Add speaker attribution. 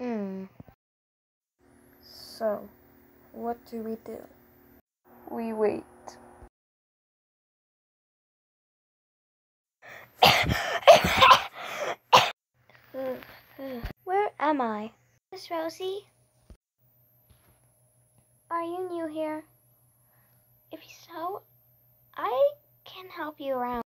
Speaker 1: Hmm. So, what do we do?
Speaker 2: We wait.
Speaker 1: Where am I? Miss Rosie? Are you new here? If so, I can help you around.